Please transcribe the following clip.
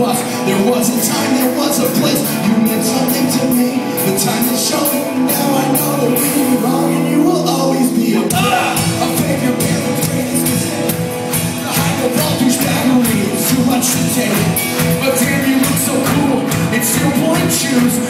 buff. There was a time, there was a place. You meant something to me. The time is showing. Now I know that we were wrong, and you will always be a part. A favorite pair of friends. Behind the wall through staggery, it's too much to take. But damn, you look so cool. It's your point shoes.